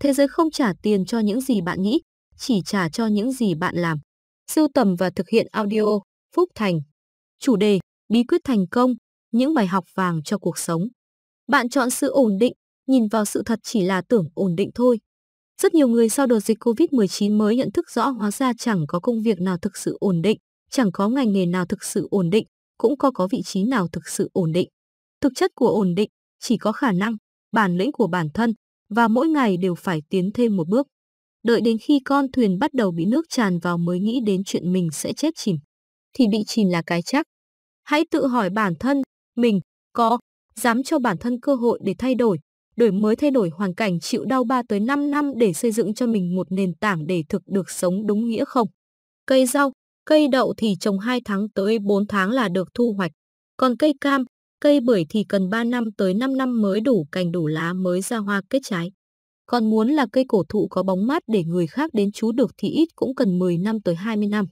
Thế giới không trả tiền cho những gì bạn nghĩ, chỉ trả cho những gì bạn làm. Sưu tầm và thực hiện audio, Phúc Thành. Chủ đề, bí quyết thành công, những bài học vàng cho cuộc sống. Bạn chọn sự ổn định, nhìn vào sự thật chỉ là tưởng ổn định thôi. Rất nhiều người sau đợt dịch Covid-19 mới nhận thức rõ hóa ra chẳng có công việc nào thực sự ổn định, chẳng có ngành nghề nào thực sự ổn định, cũng có có vị trí nào thực sự ổn định. Thực chất của ổn định chỉ có khả năng, bản lĩnh của bản thân và mỗi ngày đều phải tiến thêm một bước. Đợi đến khi con thuyền bắt đầu bị nước tràn vào mới nghĩ đến chuyện mình sẽ chết chìm. Thì bị chìm là cái chắc. Hãy tự hỏi bản thân, mình có dám cho bản thân cơ hội để thay đổi, đổi mới thay đổi hoàn cảnh chịu đau 3 tới 5 năm để xây dựng cho mình một nền tảng để thực được sống đúng nghĩa không? Cây rau, cây đậu thì trồng 2 tháng tới 4 tháng là được thu hoạch. Còn cây cam, cây bưởi thì cần 3 năm tới 5 năm mới đủ cành đủ lá mới ra hoa kết trái. Còn muốn là cây cổ thụ có bóng mát để người khác đến trú được thì ít cũng cần 10 năm tới 20 năm.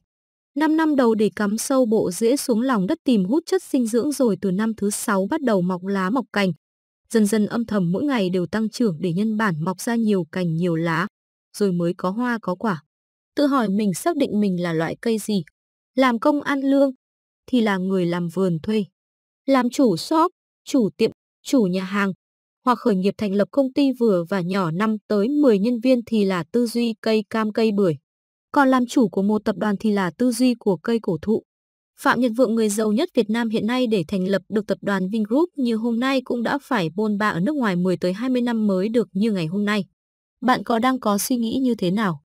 5 năm đầu để cắm sâu bộ rễ xuống lòng đất tìm hút chất dinh dưỡng rồi từ năm thứ 6 bắt đầu mọc lá mọc cành. Dần dần âm thầm mỗi ngày đều tăng trưởng để nhân bản mọc ra nhiều cành nhiều lá, rồi mới có hoa có quả. Tự hỏi mình xác định mình là loại cây gì. Làm công ăn lương thì là người làm vườn thuê. Làm chủ shop, chủ tiệm, chủ nhà hàng hoặc khởi nghiệp thành lập công ty vừa và nhỏ 5 tới 10 nhân viên thì là tư duy cây cam cây bưởi. Còn làm chủ của một tập đoàn thì là tư duy của cây cổ thụ. Phạm Nhật Vượng người giàu nhất Việt Nam hiện nay để thành lập được tập đoàn Vingroup như hôm nay cũng đã phải bôn ba ở nước ngoài 10 tới 20 năm mới được như ngày hôm nay. Bạn có đang có suy nghĩ như thế nào?